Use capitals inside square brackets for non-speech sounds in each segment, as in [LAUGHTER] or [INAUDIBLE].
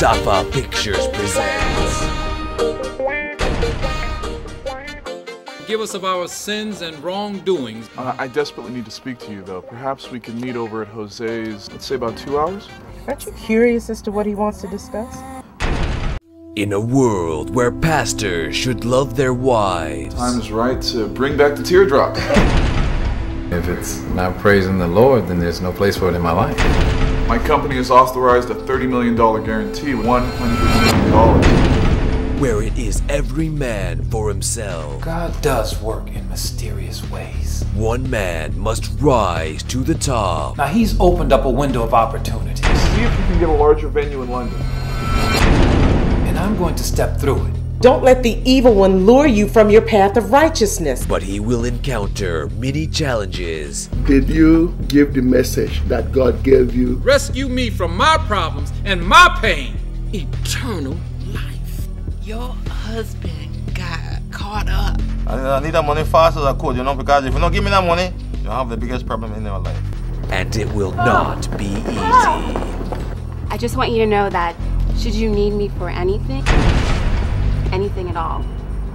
Mustafa Pictures presents. Give us of our sins and wrongdoings. Uh, I desperately need to speak to you, though. Perhaps we can meet over at Jose's, let's say about two hours? Aren't you curious as to what he wants to discuss? In a world where pastors should love their wives, Time is right to bring back the teardrop. [LAUGHS] If it's not praising the Lord, then there's no place for it in my life. My company has authorized a $30 million guarantee, $100 million. where it is every man for himself. God does work in mysterious ways. One man must rise to the top. Now he's opened up a window of opportunities, See if you can get a larger venue in London. and I'm going to step through it. Don't let the evil one lure you from your path of righteousness. But he will encounter many challenges. Did you give the message that God gave you? Rescue me from my problems and my pain. eternal life. Your husband got caught up. I, I need that money fast as I could, you know, because if you don't give me that money, you'll have the biggest problem in your life. And it will not be easy. I just want you to know that should you need me for anything, anything at all,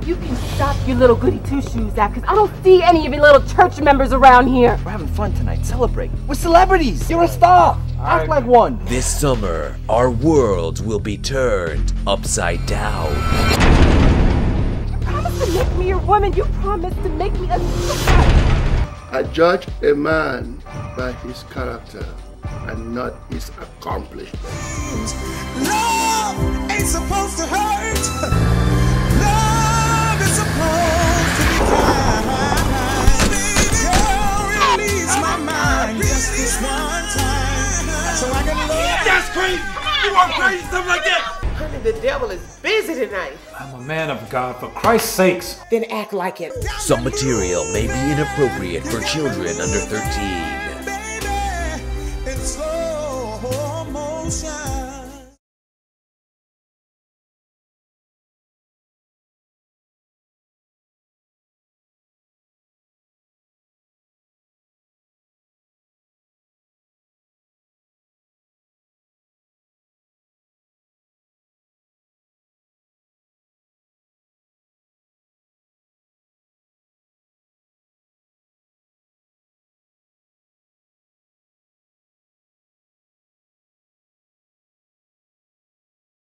you can stop your little goody two shoes out because I don't see any of your little church members around here. We're having fun tonight. Celebrate. We're celebrities. You're a star. Act like one. This summer, our world will be turned upside down. You promised to make me your woman. You promised to make me a superstar. I judge a man by his character and not his accomplishments. Love ain't supposed to hurt. [LAUGHS] crazy. You want crazy stuff like that? Honey, the devil is busy tonight. I'm a man of God, for Christ's sakes. Then act like it. Some material may be inappropriate for children under 13.